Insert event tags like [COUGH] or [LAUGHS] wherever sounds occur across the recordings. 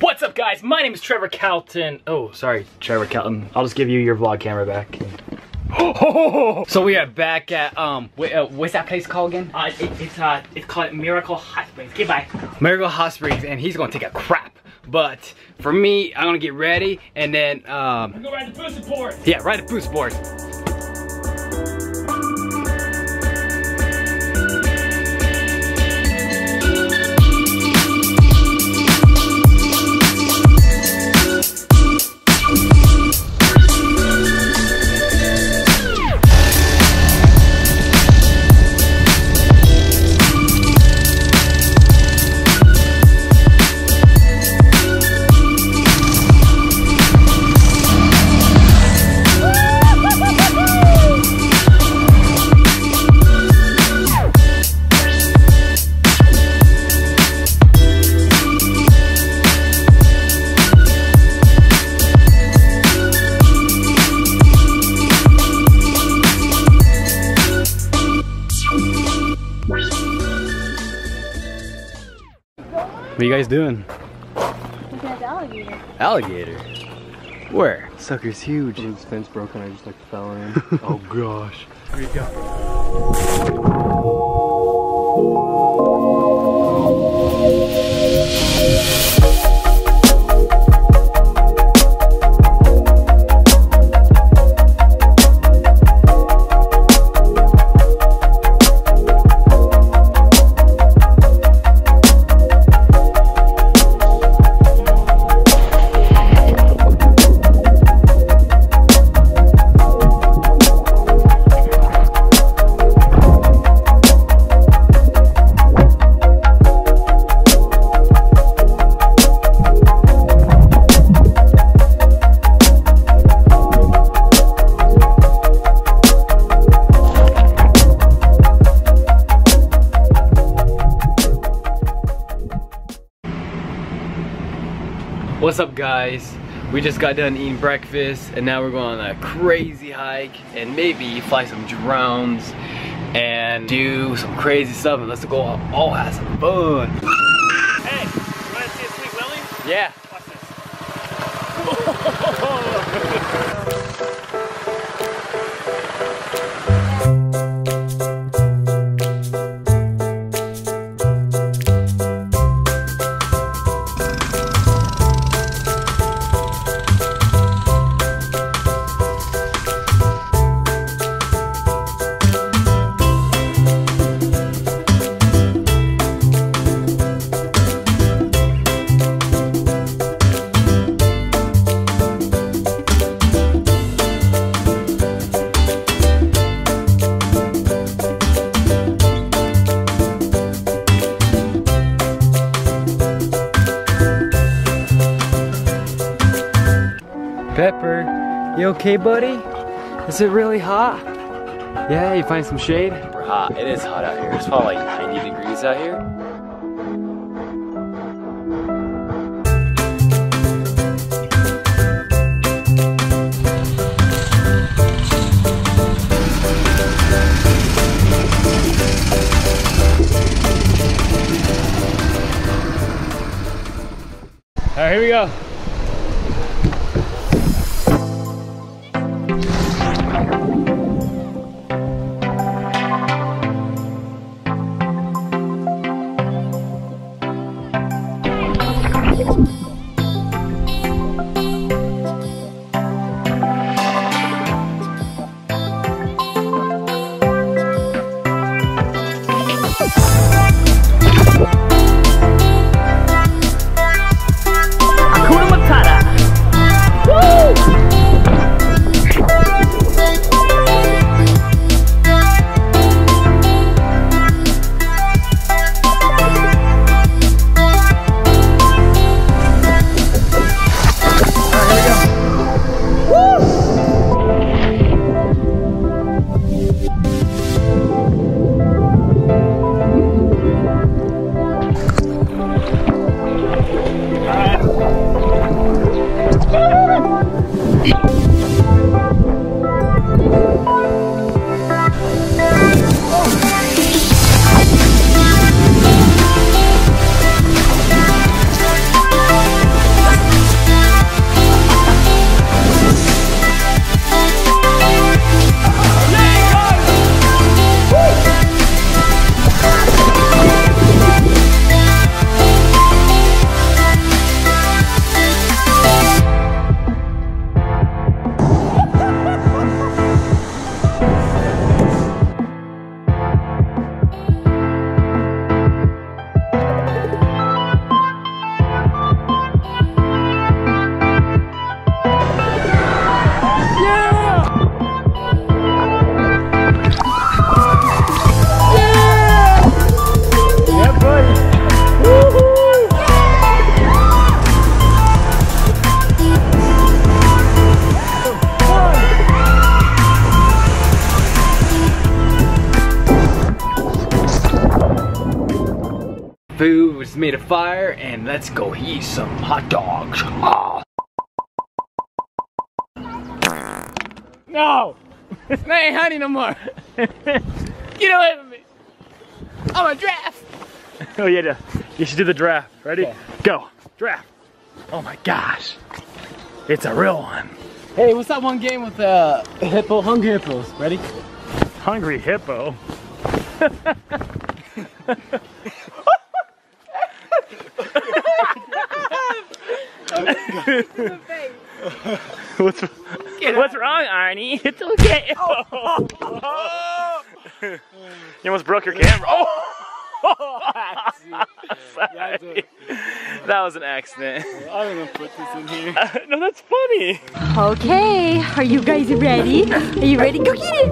What's up guys? My name is Trevor Calton. Oh, sorry, Trevor Calton. I'll just give you your vlog camera back. [LAUGHS] so we are back at um wait, uh, what's that place called again? Uh, it, it's uh, it's called Miracle Hot Springs. Goodbye. Miracle Hot Springs and he's gonna take a crap. But for me, I'm gonna get ready and then um Go ride the booster board. yeah, ride the boost board. What are you guys doing? Looking at the alligator. Alligator. Where? Sucker's huge. His fence broken, I just like fell in. [LAUGHS] Oh gosh. Here you go. What's up guys? We just got done eating breakfast and now we're going on a crazy hike and maybe fly some drones and do some crazy stuff and let's go all have some fun. Hey, you want to see a sweet Willie? Yeah. Watch this. [LAUGHS] you okay buddy? Is it really hot? Yeah, you find some shade? Super hot. It is hot out here. It's probably like 90 degrees out here. All right, here we go. We just made a fire and let's go eat some hot dogs. Ah. [LAUGHS] No! [LAUGHS] I ain't honey no more. [LAUGHS] Get away from me. I'm a draft. Oh, yeah, yeah. you should do the draft. Ready? Okay. Go. Draft. Oh my gosh. It's a real one. Hey, what's that one game with uh, hippo, hungry hippos? Ready? Hungry hippo. [LAUGHS] what's, what's wrong, Arnie? [LAUGHS] It's okay. [LAUGHS] Oh. you almost broke your camera. Oh! Sorry. That was an accident. I'm gonna put this in here. no, that's funny. Okay, are you guys ready? Are you ready? Go get it!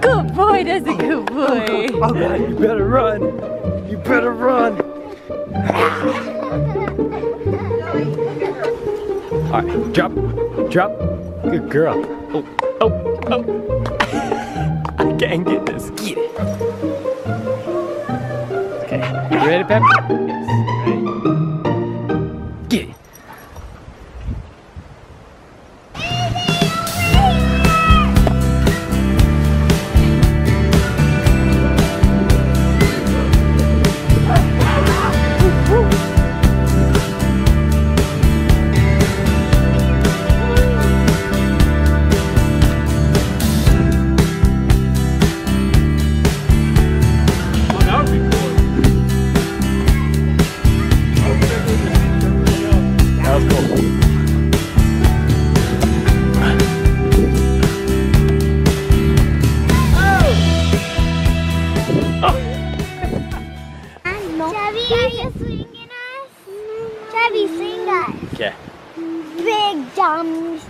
good boy, that's a good boy. You better run. You better run. All right, drop, drop. Good girl. Oh, oh, oh. [LAUGHS] I can't get this. Get it. Okay, you ready, Pep? You swinging us? Chubby, swing us. Okay. Big dumb